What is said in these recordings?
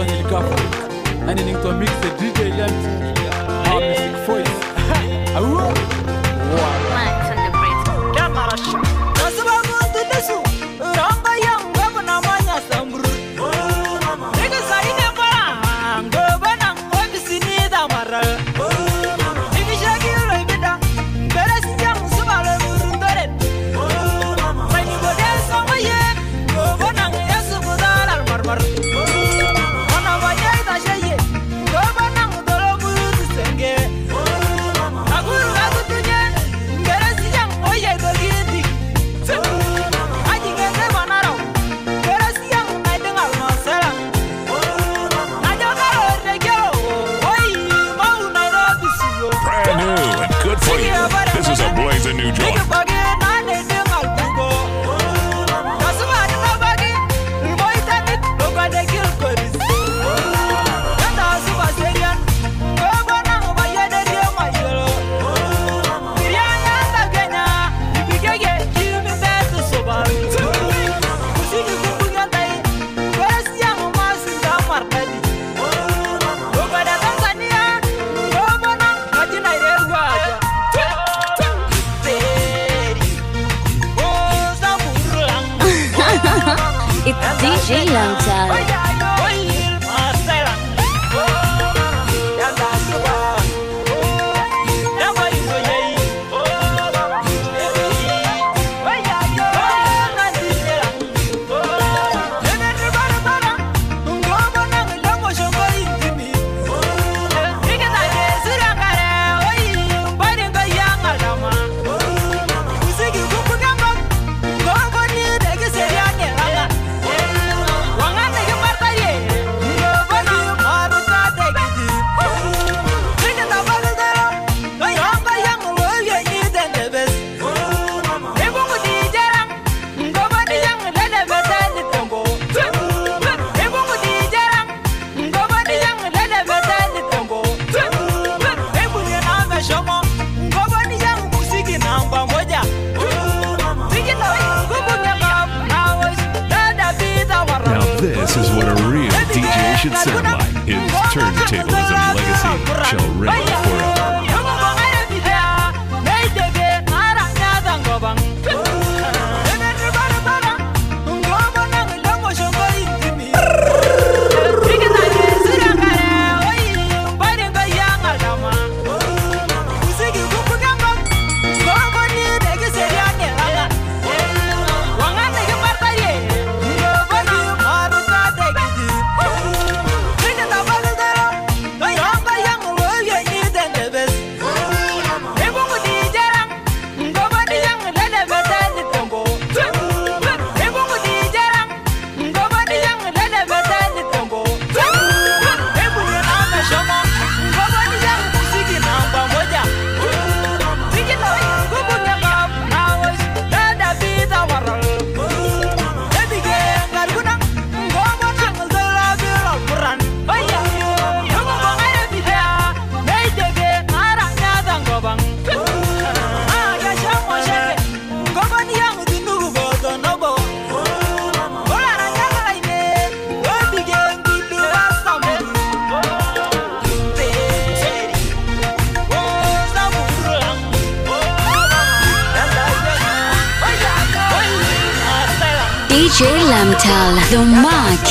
Anthony Lkafo. Anini Tomix, c'est DJ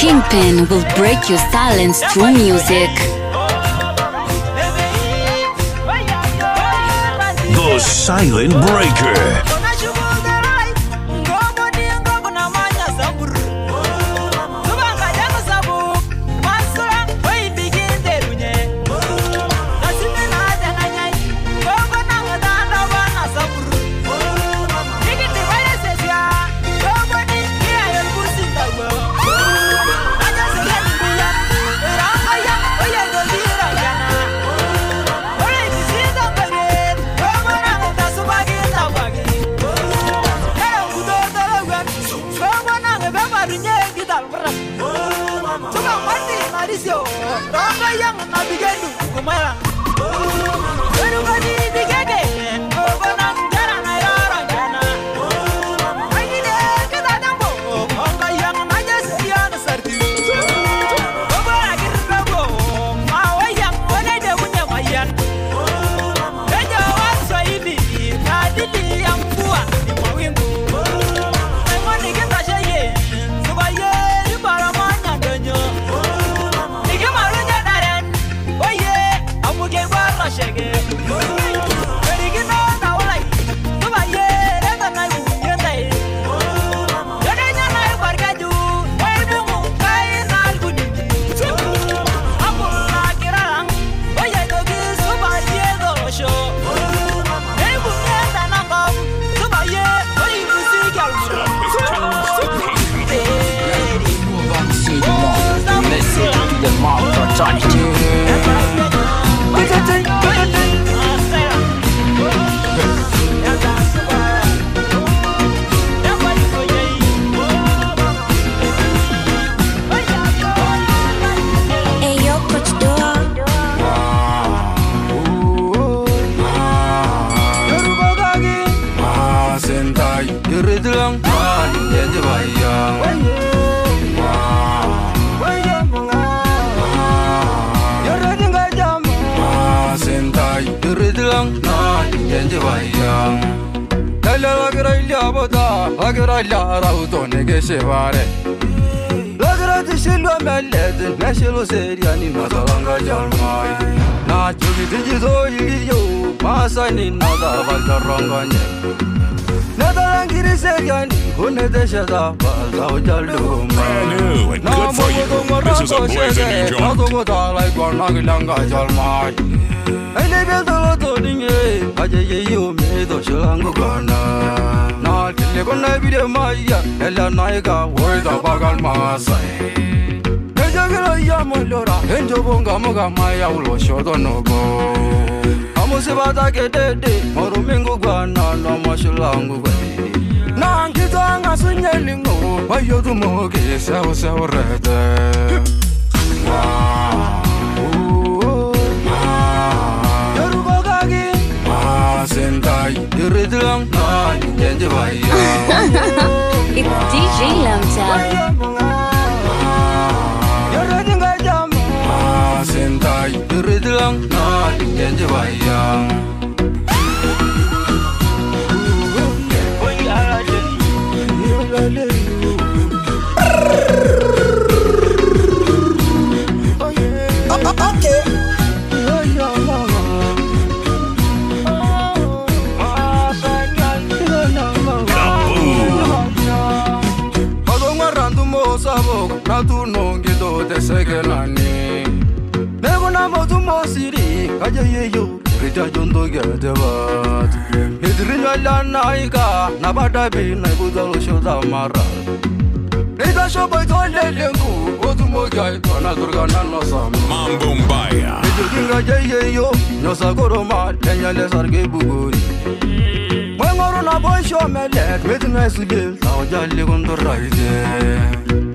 Kingpin will break your silence through music. The Silent Breaker. is your. Don't go young, I'll be bidlang nan yendi bayang Lala lagra illa boda lagra illa rawdo nege sevare Lagra tişil ve melledin neşil ser yani nazalanga calmay Na çugi tici yo masani nada valda ronganye Kirisegan, Kuneteshada, Baldaudalum. Brand new and good for you. This is a blazing new joint. Nadogodala, Gornagilanga, Jalmai. I never thought of doing it. I did you made of Shalangogana. Not the Lebana video, Maya, Ella Naiga, word of Bagal Masai. Kajagra Yamolora, and Jobonga Mogamaya, Shodonogo. Amusibata get a day, Morumingo Guana, no Mashulango. wangasinyelingo bayodumokisa usaurete yorubokaki masentai iritlang nani njenjibaya It's DJ Lamta. Sentai, Saturno gido de segelani Nebuna modu mosiri kaja yeyo Rita jondo gede bat Hidri yola naika nabadabi naibudalo shoda maral Nida shoboy tole lengu Odu mojay tona turgana nosam Mambumbaya Hidri kinga yeyo Nosa koroma lenyale sarge buguri. Mwengoru na boy shomelet Metina esibil Tau jali kondorayde Mwengoru na boy shomelet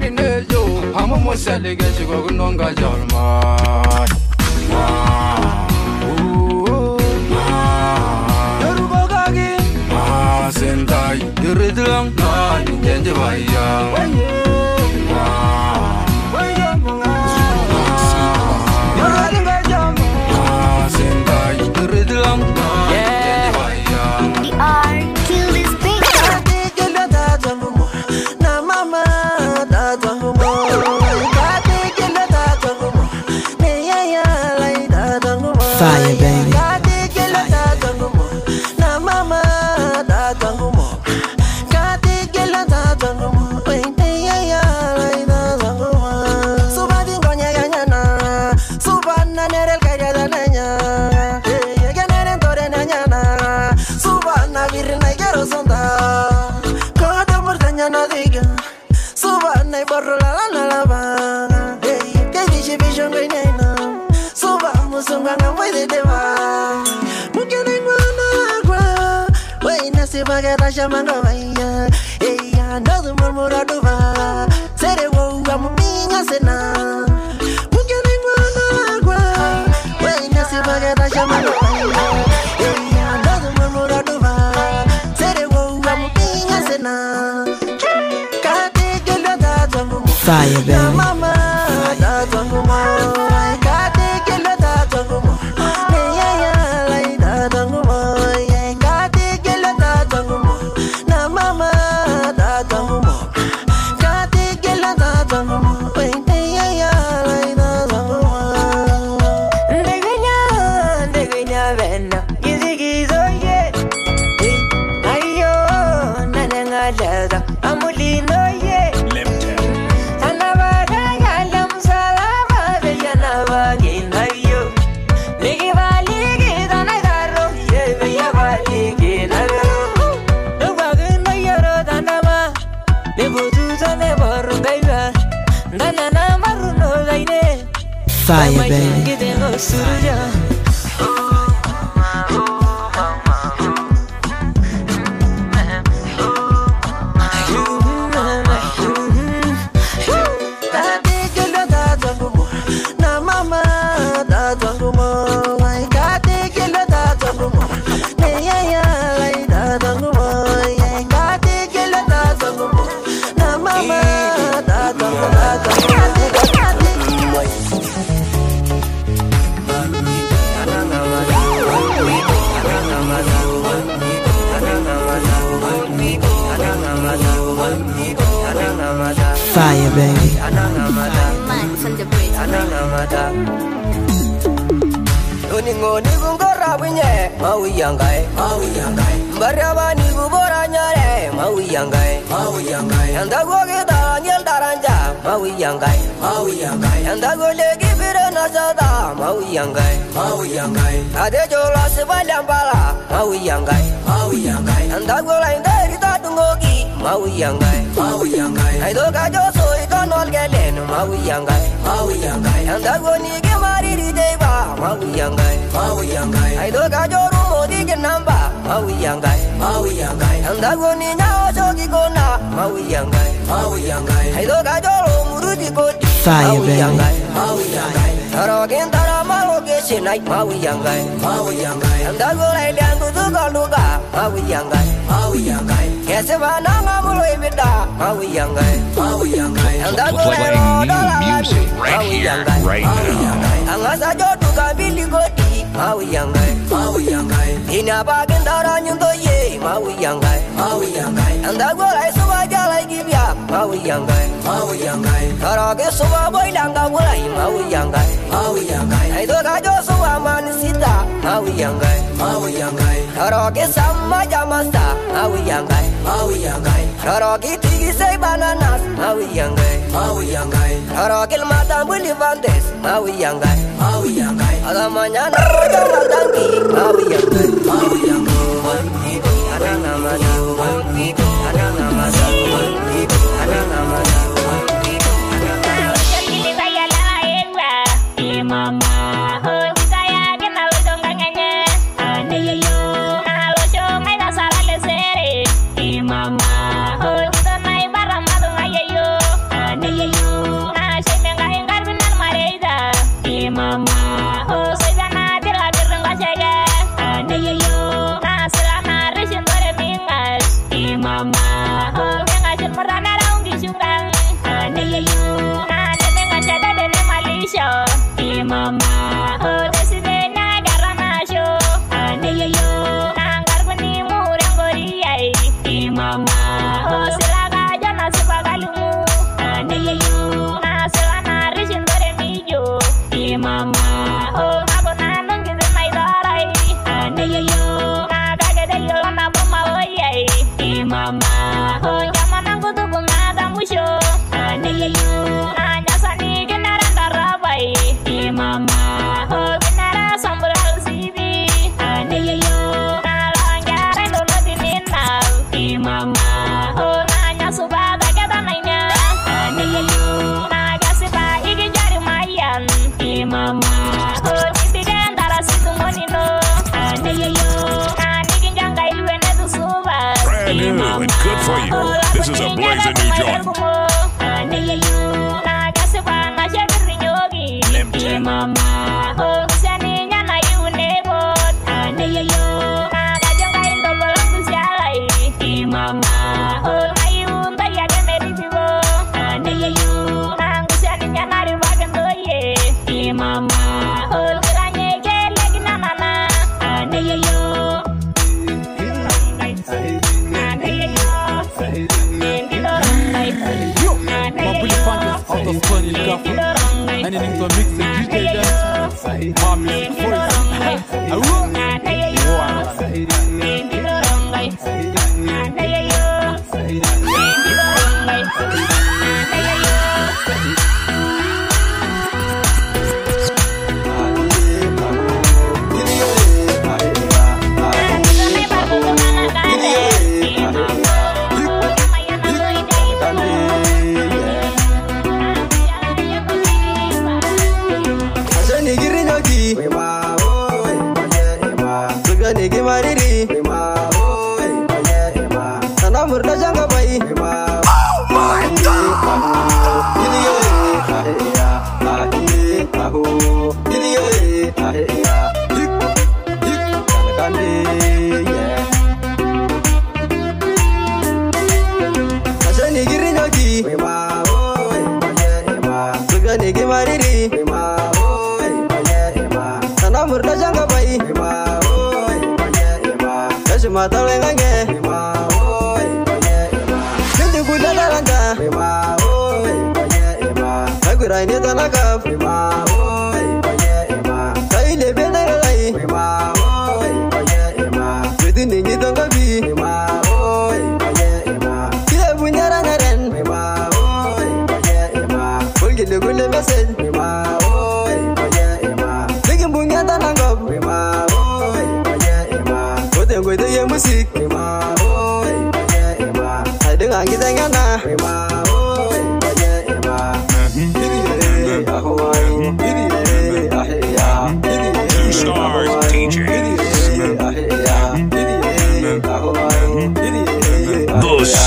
ni ne yo Pamu mo sali ge chigo gunonga jorma Yoruba gagi Ma sentai Diridilang na ni denje baya Weye bagara ne baru fire baby. Oningoni kungora winye Mawiyangai Mawiyangai Mbariabani kuboranyare Mawiyangai Mawiyangai Yandago kita ngel daranja Mawiyangai Mawiyangai Yandago legi bire nasada Mawiyangai Mawiyangai Ade jola sebaliambala Mawiyangai Mawiyangai Yandago lain dari tatungogi Mawiyangai Mawiyangai Aido kajo soi kanol gelen Mawiyangai Mawiyangai Yandago nige mariri deba Mawiyangai Mawiyangai Aido kajo rumo dige namba. Mawiyangai Mawiyangai Yandago ni nyao choki kona Mawiyangai Mawiyangai Aido kajo rumuru di. Kodi Fire, baby. Mawiyangai Tarogin tarama oge sinai Mawiyangai Mawiyangai Yandago lai liandu tuka luka Mawiyangai Mawiyangai Kese bana ngamulo ibida Mawiyangai Mawiyangai Yandago lai Playing roda new lagadi music right here, right now. Angasa jotu kabili godi Mawiyangai Mawiyangai Ina bagin dara ye Mawiyangai Mawiyangai Yandago lai suba jalai gibya Mawiyangai Mawiyangai Karage suba boy langa mulai Mawiyangai Mawiyangai Aido kajo suba manisita Mawiyangai Mawiyangai Karage sama jamasta Mawiyangai Mawiyangai Karage tigi say bananas Mawiyangai Mawiyangai Karage mata buli vandes Mawiyangai Mawiyangai namanya narkoba canggih Kau yang keluar Ada namanya Mama, oh,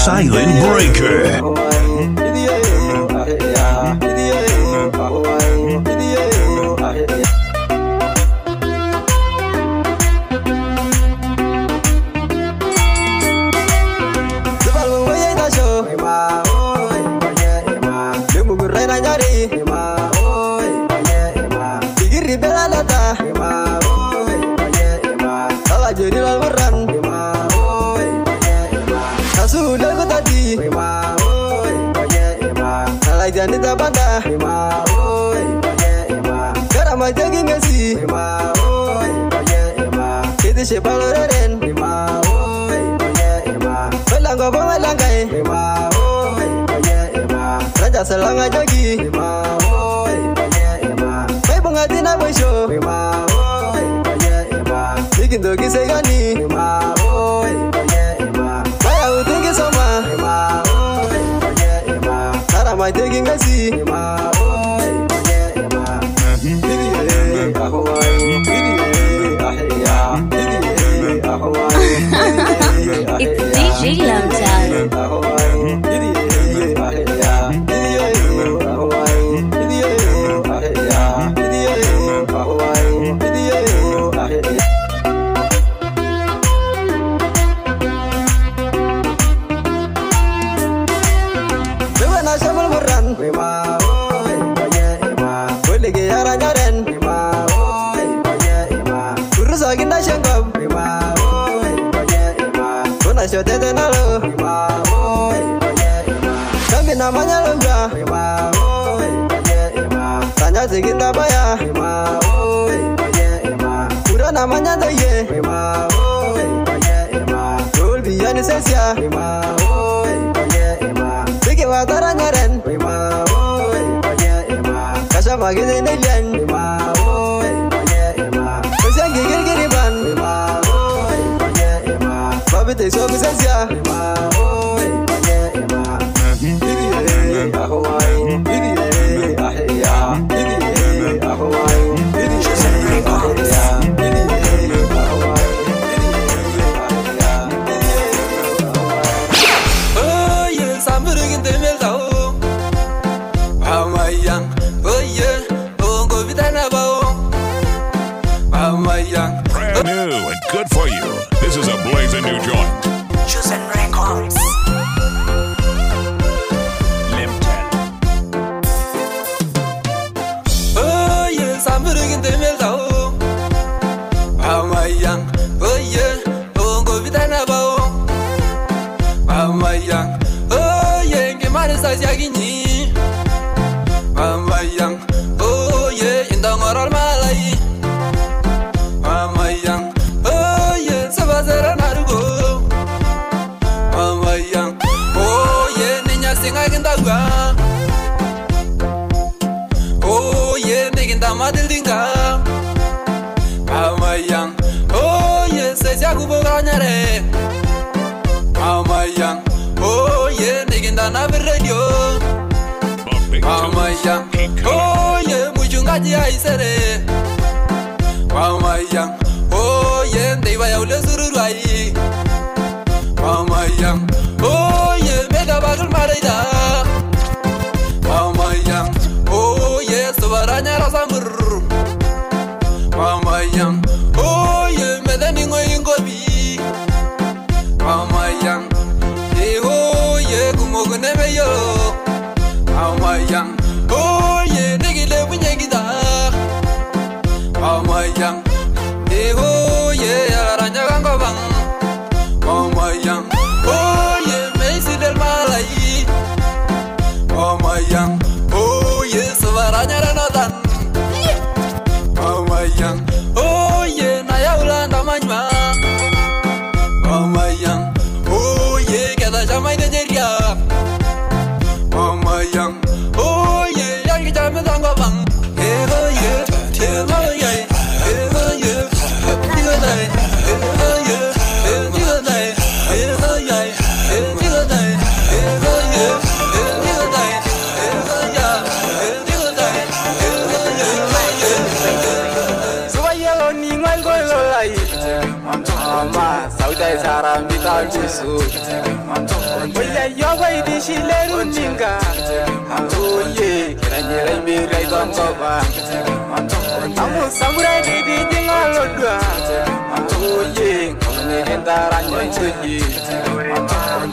Silent Breaker. se baloreren ima o oye ima. Balango bo balanga ima o oye ima. Raja salanga jogi. yo te tenalo Tapi namanya lembra Tanya sedikit Pura ya? namanya tuh ye Dul biar Bikin wataranya ren kasih pagi sini ya yeah. ஐசரே மாமையம் ஓ என் தெய்வ எவ்வளோ சுருவாயி மாமையம் ஓ என் மேகவாகள் மறைதான் para mi ta ju so. Oye yogo idi shi leru ninga. Oye kiranyere mi rai don baba. Amu samurai di di jinga lodwa. Oye kamne hendara nyon chuji.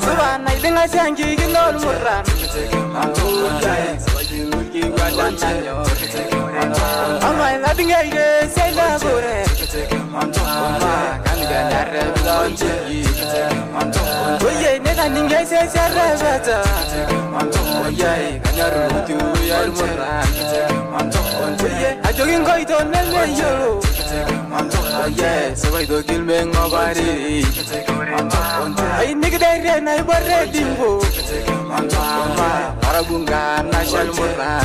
Suba na idinga siangi gingol murran. Oye sabaji mulki wadan chanyo. Amma na dinga ide sela gore. Amma 내가 나를 불러주니까 오예 내가 닌게 세자라바자 오예 가녀를 우두야 몰라 오예 아적인 거이도 날래요 오예 서바이도 길맹 어바리 아이 니그대리에 나이 버레딩고 바라군가 나샬 몰라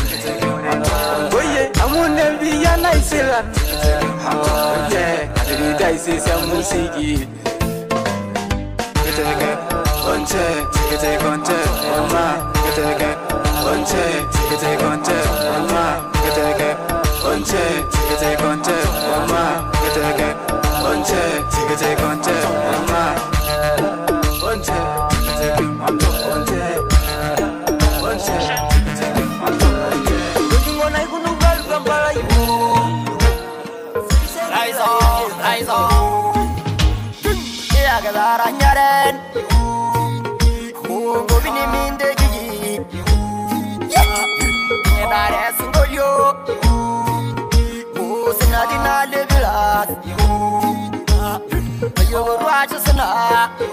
오예 아무네 비야 나이실란 오예 Every day see someone see cái Get cái, con one cái get con gun, one ma, get cái, con one cái get con gun, one ma, get cái, con one cái get con gun, one ma, get a gun, one check, get a gun, one ma. baranyaren Ugo bini minde gigi Ne baresin golyo Usina dinali bilas Ayo ruaçısına Ayo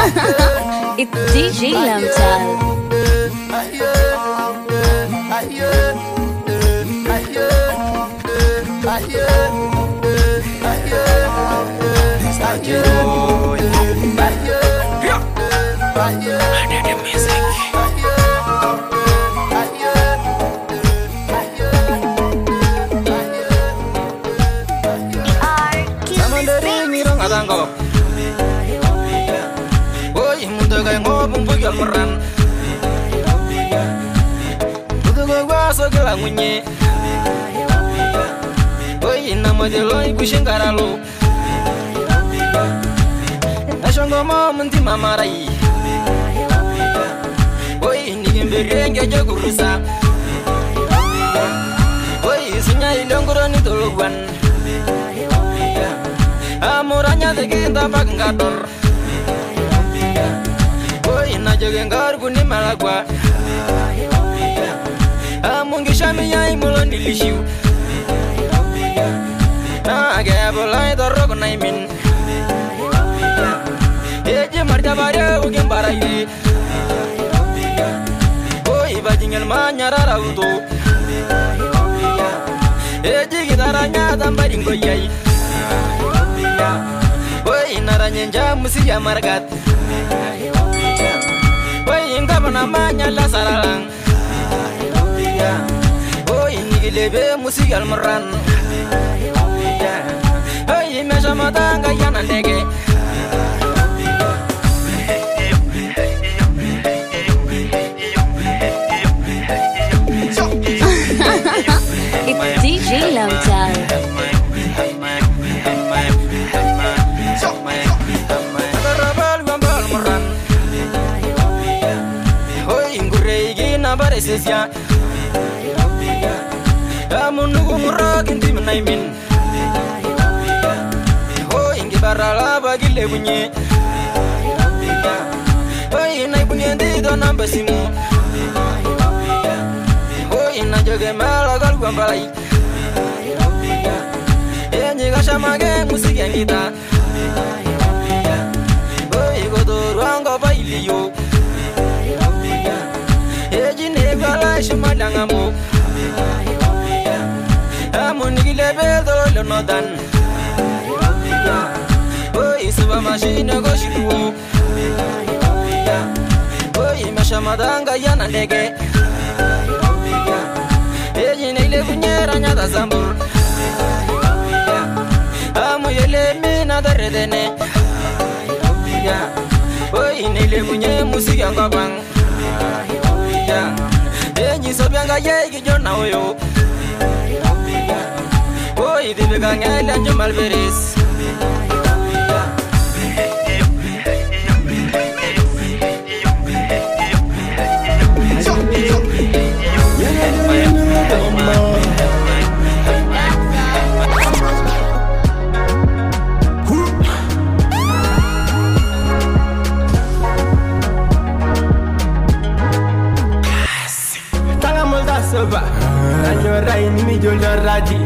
It's DJ Lamtal. Ayo Ayo kalangunye Oi na modelo i kushingaralo Na shongo mo mundi kala ngunye oyina mojelo ikushingaralo ashongomo muntima marai oinigimberenge jokurusa oisunya idongoro nitologwan amuranyatikintapak Oi na jogengar kuni malakwa mi ay mulo dilishiu ta ge bolai torok nai min. Eje martabare ugem barai oi bajingel ma nyarara untu eje gitaranya tambarin goyai oi naranya jamusi ya markat oi inda mana manya la saralang ilebe musi yalmuran Hey me jamada ga yana lege DJ munugu murakin di menaimin Oh ingi barala bagile bunye Oh inai bunye di do namba simu. Oh ina joge malagal guambalai Enyi ya, gasha mage musik yang kita. Oh igo do ruango bailiyo ya, Eji ne galai shumadangamo munigile bedo lo no dan. Boy suba mashine go shikuo Boy masha Amu yele mina daredene Boy nile kunye musika ngabang Yenyi sobyanga yegi Oi dibiga ngela njumal beres Tanga molda soba. Anyo rai ni mi jolda raji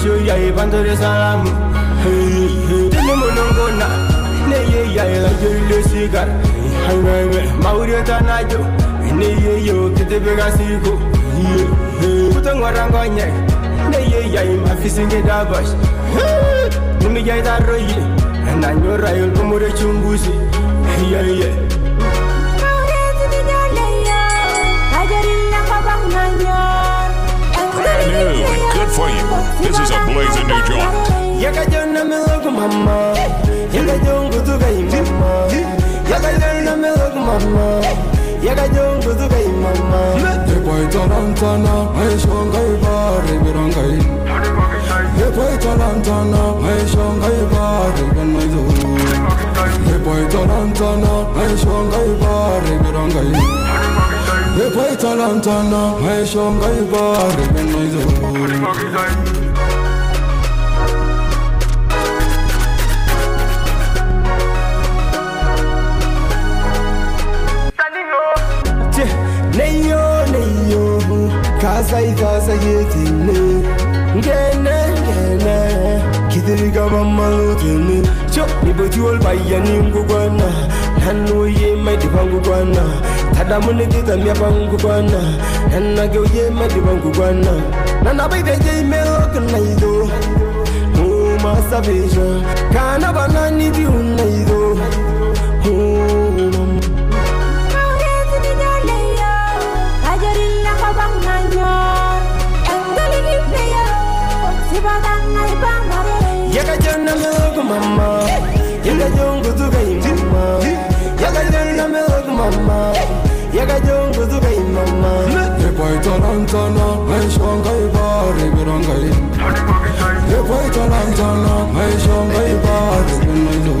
Aisho yai bandore salamu Tene monongona Ne ye yai la jole sigar Hangwe Mauri tanajo Ne ye yo kete bega sigo Puto ngwarango nye Ne ye yai mafisinge dabash Nimi yai da roye Nanyo rai ulkumure chunguzi Yeah yeah good for you. This is a blazing new joint. Yaka jonna me look mama Yaka jongu tu gai mama Yaka jonna me look mama Yaka jongu tu gai mama Ye boy talantana, ay shongai bare birangai. Ye boy talantana, ay shongai bare birangai. Ye boy talantana, ay shongai bare birangai. Ay shongai bare birangai. Che, neyo neyo Kasai kasa yetine Ngene ngene. Kidiriga mama lutine Cho, niboti ol bayani ngugwana Nanu ye medi bangugwana Tadamu nigita mia bangugwana Nana ge ye medi bangugwana Nana baide je melok naido. Uma sabija Kana banani di unaido Oh, mama. Yaka Yaka jonna me look mama Yaka jongu tu gai mama Ye boy talantana, ay shongai bare birangai. Ye boy talantana, ay shongai bare birangai.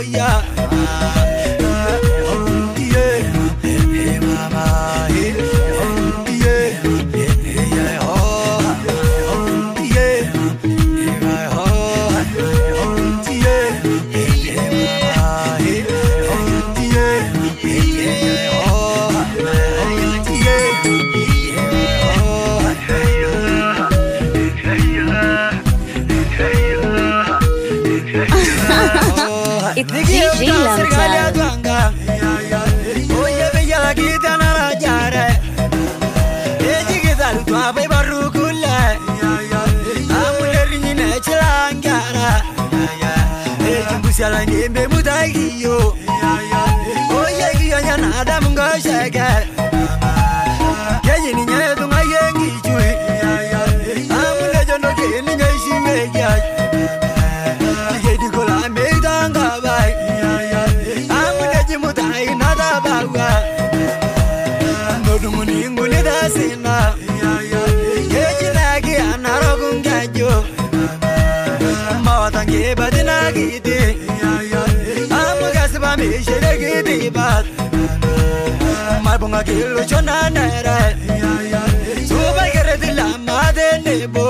musoya ke badna gidi am gasba me shere gidi bat mar bunga gelo chona nara subai gare dilama de nebo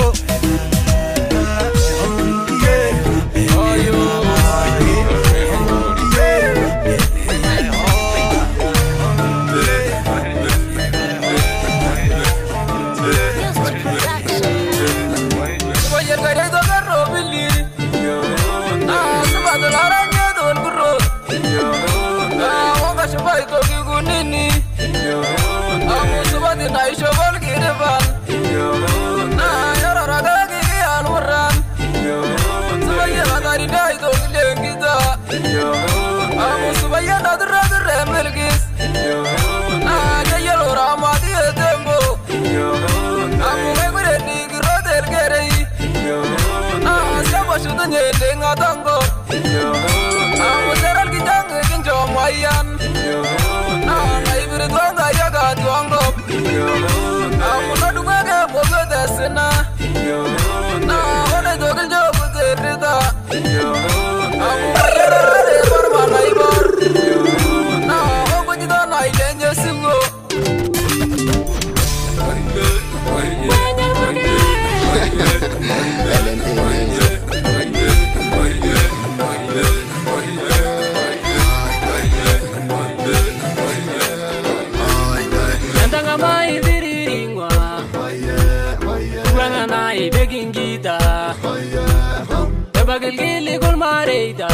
Abagilgili gul mareyda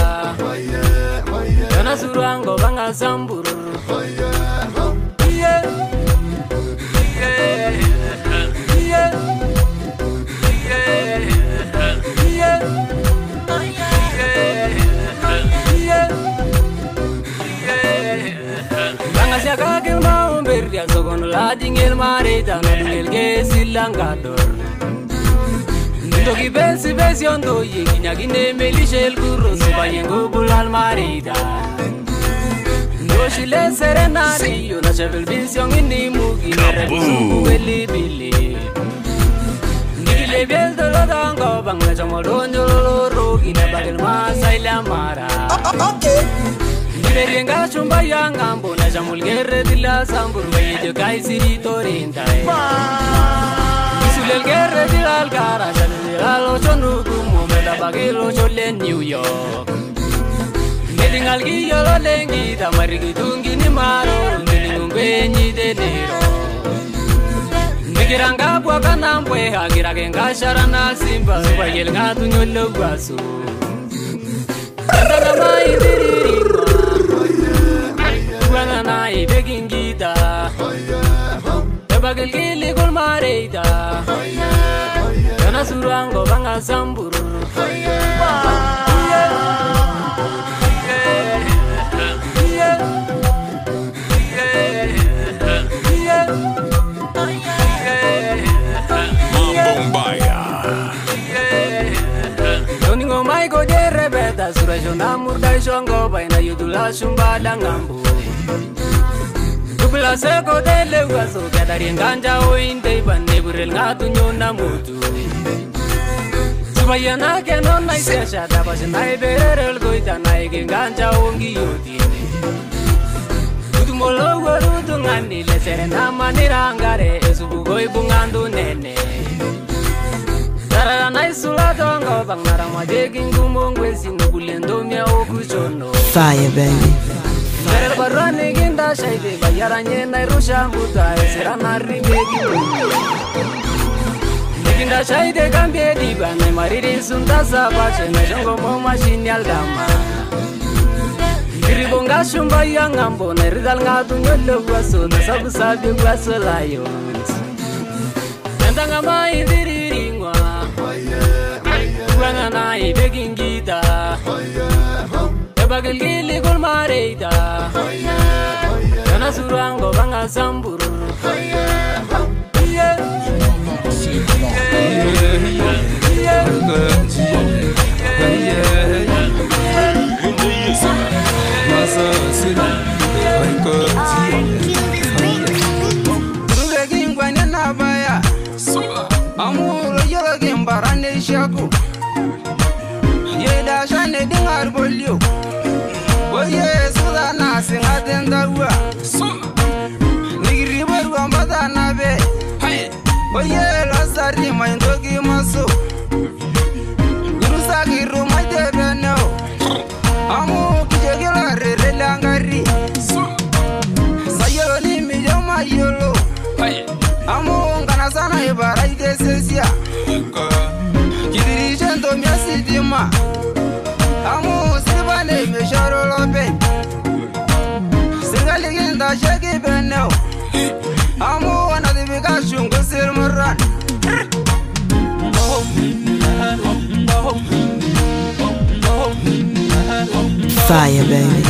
Yana surango banga zambur Kagil ma umber dia sogon la dingil marita, no dingil ke silanga dor. ntoki bensi bensi ondo yeginya ginemelishe elguro sibayengo bulal marida. Yoshile serenari yona chevel binsi ongini mugi merengu weli bili Nigile biel dolo dongo bangla chomo donjo lolo rogi na bagel masa ila mara. Okay Niberienga chumba yangambo na chamulgerre dila sambur Veyejo kai siri torintai Bye eh. Isulel gere dila alkara Chalil alo chonu kumo Mela bagilo chole New York. Nelingal giyo lo lengi Tamarigi tungi ni maro Nelingumbe nyi denero Nikiranga bwa kanambwe Hakirake ngashara na simba Suba yel ngatu nyolo gwasu Nandanga mai diriringwa Kubanga nai begingita Ebagilgili kulmareita Kana surango bacuranga bangazambululu ta sura jona murda jongo baina yudula shumba dangambu Dubla se ko dele waso kadari nganja ointe inte ban ne burel ngatu nyona mutu. bayanakenonaiseshadabasinaibererelgoitanaikinganchaongiyotie utumolowolutung'anileserenamanirangare esubugoibung'andunene tararanaisulatongo bang'naramajekingumongwesinokulendomia okuchono Fire, baby. erelbarwanikintashaite bayaranyenairushambuta esiranaribeki ndashaide kambiyediba nemwaririsuntasapa cheneshongomomashinialdama iribonga shumba yang'ambo neridalng'atunyolo gwaso nasakusabye gwasolayo nandang'amaindiriring'wa gwang'anaibekingita ebakilkili kulmareita nanasurwango bang'asamburu nabe Oye lasari maindogi maso Gurusagi rumate beneo Amu kijegila rere langari. Sayolo ni mijoma yolo Amu ngana sana ibara ikesesia. Kidirishen to miasitima Amu sibane mesharo lope. Sirgali ginda sheki beneo. Amu wanadibika shungu sirmuran Fire, baby.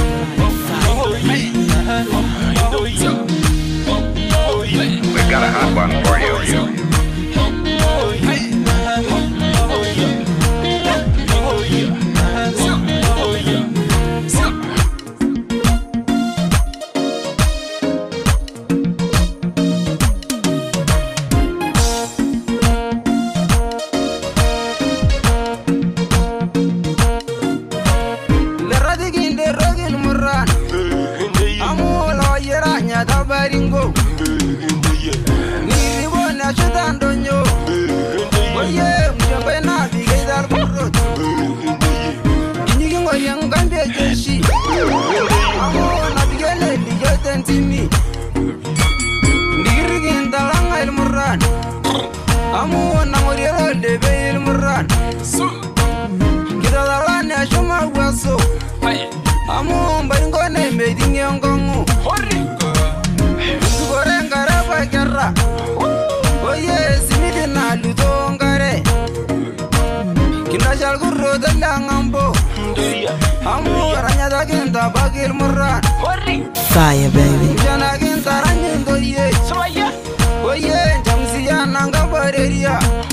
We got a hot one for you. أمو نمر يرد بي المران كده دلان يا شما واسو أمو مبرنغو نمدين ينغو Goreng karapa kerra Oye simidi na luto ngare Kina shal gurro danda ngambo Amu ranya da bagil murra Fire baby. Jana kinta ranyin doye Oye jamsi ya bareria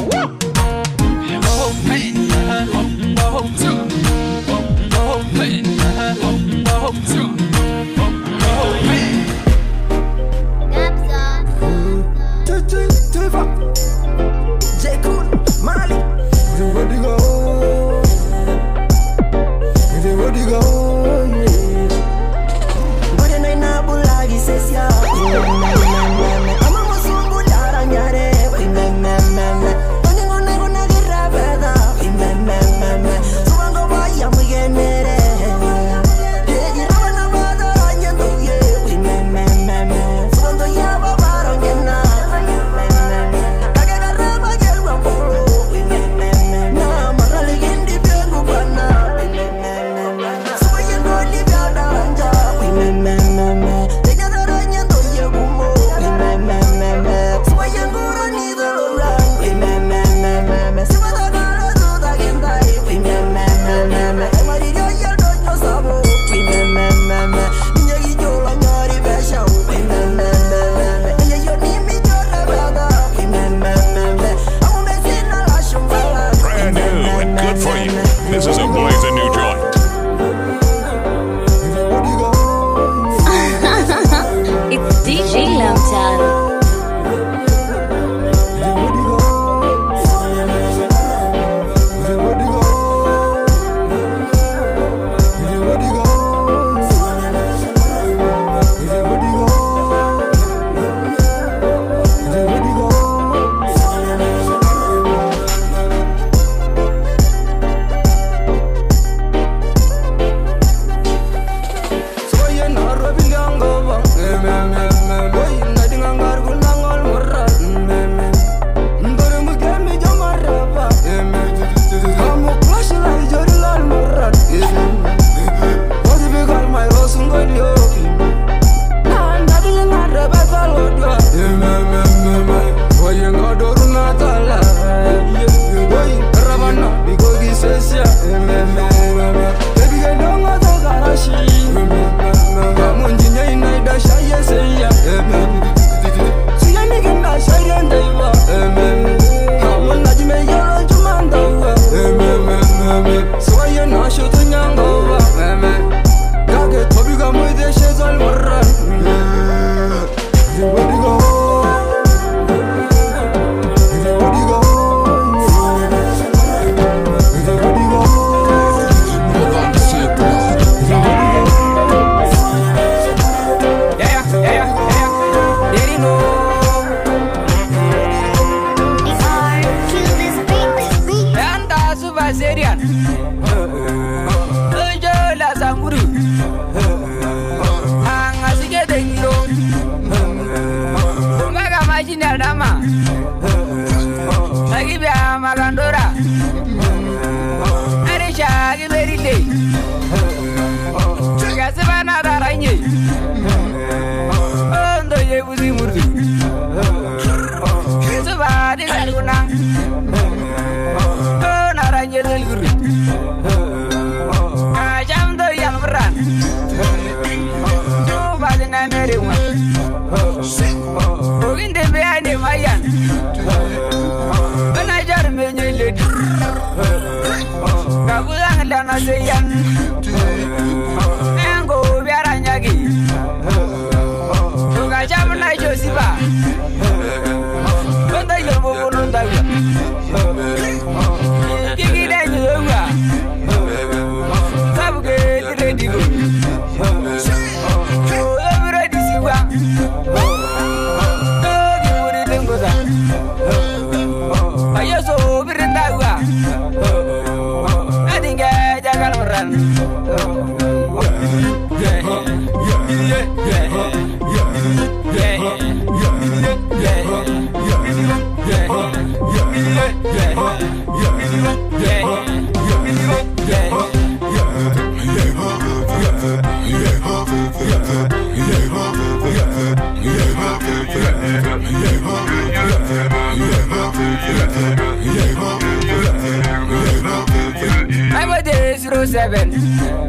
I was there zero seven.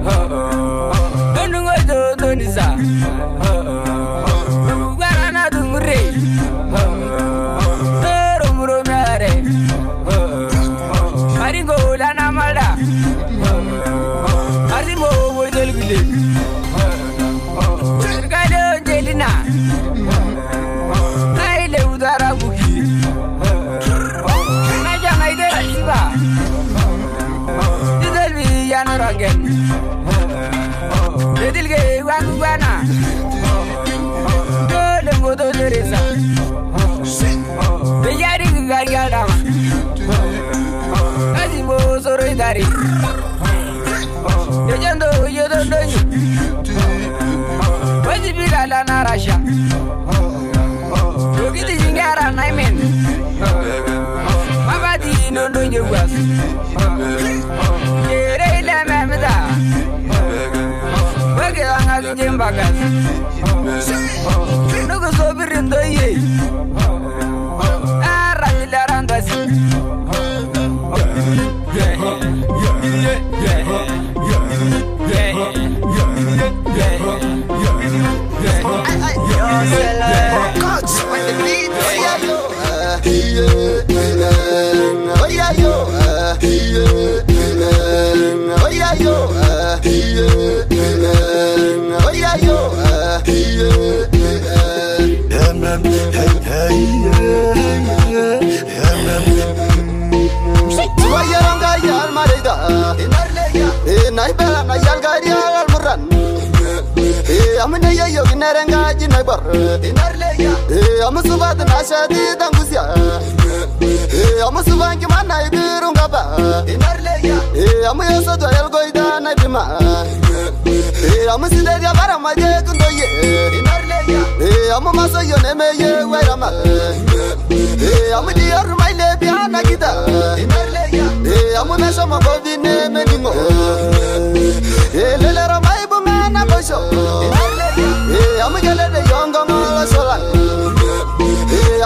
Oh, oh. Don't go to Donisa. Sorodari. Yajando Yodondoni. Wajibira Lana Rasha. Yogiti Jingara Naimen. Mabadi Nondonje Was. Yere ile Memeda. Wage Anga Jimbagas. Nugu Oya yo, oya yo, Wayan gayal marida, e naiba nayal gayal almuran. E Amne ya yo ginaranga jinaibar. E Amsubat nashadi dangusya. Amsuban kimana idir amu masoyo nemeye wairama Eh, amu dior maile piana kita Eh, amu mesho mabovi nemeningo Eh, lelero maibu mena bosho Eh,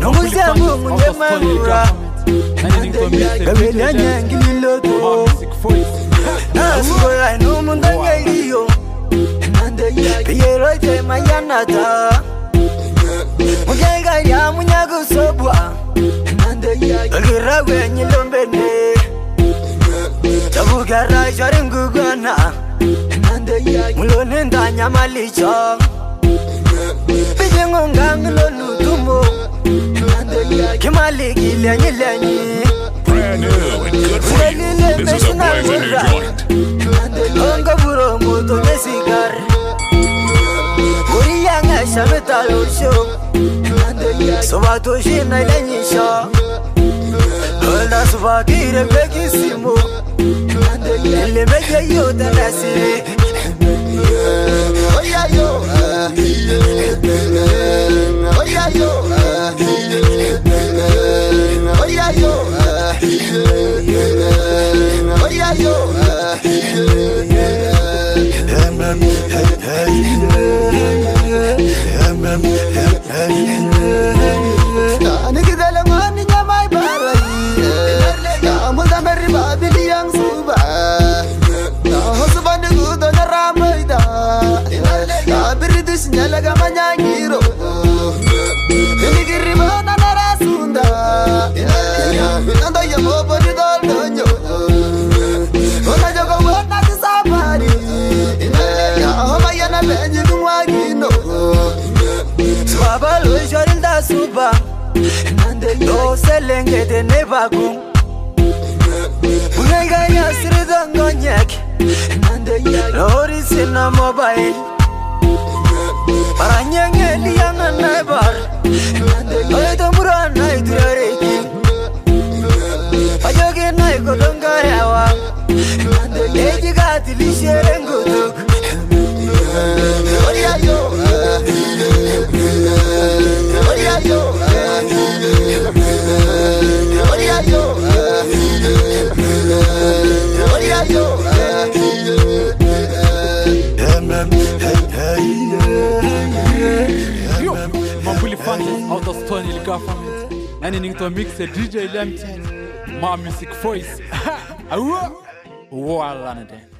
Nongozia Mungu njema mura Gabela nyangi liloto Nasukora ino mundanga iliyo Kiyero itema yanata Mujenga ya munyago sobwa Dolgira wenye lombene Chabugara jari ngugwana Mulone ndanya malicho munyagusobwa agiragwenyilombene tabugara coringugwana mulonendanyamalico bijingongangilolutumo kimalikilyanyilanyi Brand new and good for you. This is a new joint. ongaburo muto nesigar uriyangashametalosho sobatoshinailenyisha ona subakire bekisimo. Ilemejeyotanasiri Oya yo Oya ah leben Oya yo loselengete nebakum bunenganyasiridongonyek lorisina mobile. Paranyengeliyanganaibar oitomuranaiturareki ajokinai kodongarewa ejikatilisherengutuk Oya out of Stone Government. Anything to mix a DJ Lemtel. My music voice. Na den.